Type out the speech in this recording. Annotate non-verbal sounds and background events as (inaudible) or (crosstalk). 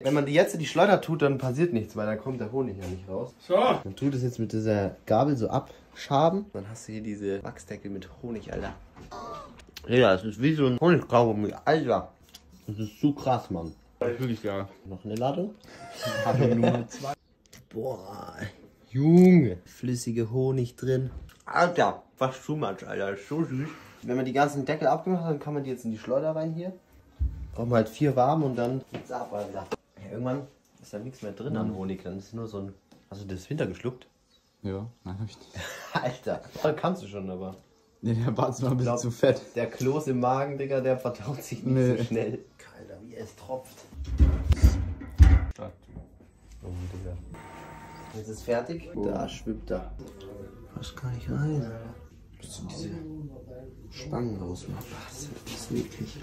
Wenn man die jetzt in die Schleuder tut, dann passiert nichts, weil dann kommt der Honig ja nicht raus. So. Man tut es jetzt mit dieser Gabel so abschaben. Dann hast du hier diese Wachsdeckel mit Honig, Alter. Ja, es ist wie so ein Honigkaugummi, Alter. Das ist zu krass, Mann. Wirklich geil. Noch eine Ladung? Ladung Nummer zwei. Boah, Junge. Flüssige Honig drin. Alter, fast too much, Alter. Ist so süß. Wenn man die ganzen Deckel abgemacht hat, dann kann man die jetzt in die Schleuder rein hier. Braucht man halt vier warm und dann geht's ab, Alter. Irgendwann ist da nichts mehr drin an Honig. Dann ist nur so ein. Hast du das Winter geschluckt? Ja, nein, hab ich nicht. (laughs) Alter. Da kannst du schon, aber. Nee, der Bart war ein bisschen Glaub- zu fett. Der Kloß im Magen, Digga, der verdaut sich nicht Nee. so schnell. Alter, wie es tropft. Oh, Digga. Jetzt ist fertig. Da schwimmt er. Passt gar nicht rein. Du diese Spangen rausmachen. Was ist das wirklich?